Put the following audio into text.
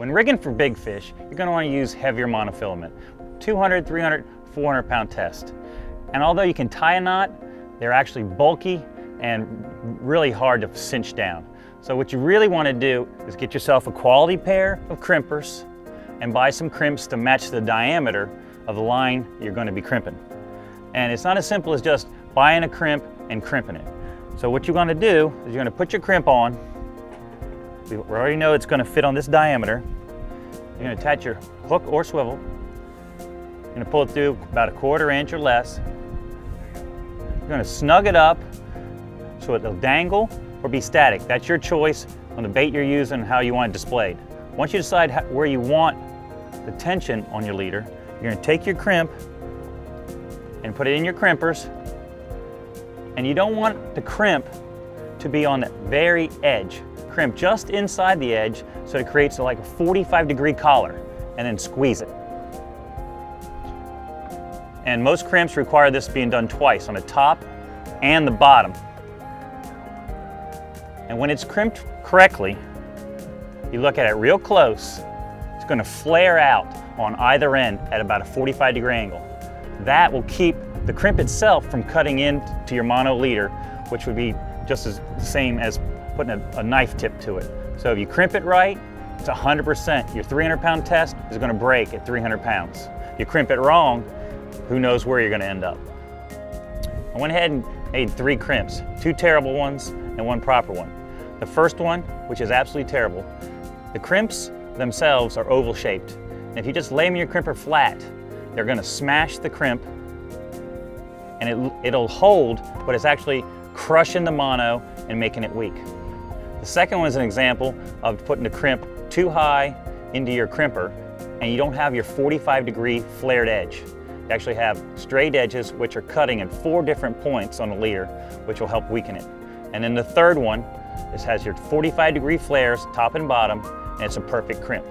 When rigging for big fish, you're gonna to want to use heavier monofilament. 200, 300, 400 pound test. And although you can tie a knot, they're actually bulky and really hard to cinch down. So what you really want to do is get yourself a quality pair of crimpers and buy some crimps to match the diameter of the line you're going to be crimping. And it's not as simple as just buying a crimp and crimping it. So what you're to do is you're going to put your crimp on. We already know it's going to fit on this diameter. You're going to attach your hook or swivel. You're to pull it through about a quarter inch or less. You're going to snug it up so it'll dangle or be static. That's your choice on the bait you're using and how you want it displayed. Once you decide where you want the tension on your leader, you're gonna take your crimp and put it in your crimpers. And you don't want the crimp to be on the very edge. Crimp just inside the edge so it creates like a 45 degree collar and then squeeze it. And most crimps require this being done twice on the top and the bottom. And when it's crimped correctly, you look at it real close, it's gonna flare out on either end at about a 45 degree angle. That will keep the crimp itself from cutting into your mono leader, which would be just as same as putting a, a knife tip to it. So if you crimp it right, it's 100%. Your 300 pound test is gonna break at 300 pounds. You crimp it wrong, who knows where you're gonna end up. I went ahead and made three crimps, two terrible ones and one proper one. The first one, which is absolutely terrible, the crimps themselves are oval shaped. And if you just lay them your crimper flat, they're gonna smash the crimp and it, it'll hold, but it's actually crushing the mono and making it weak. The second one is an example of putting the crimp too high into your crimper and you don't have your 45 degree flared edge. You actually have straight edges which are cutting in four different points on the leader, which will help weaken it. And then the third one, this has your 45 degree flares, top and bottom, and it's a perfect crimp.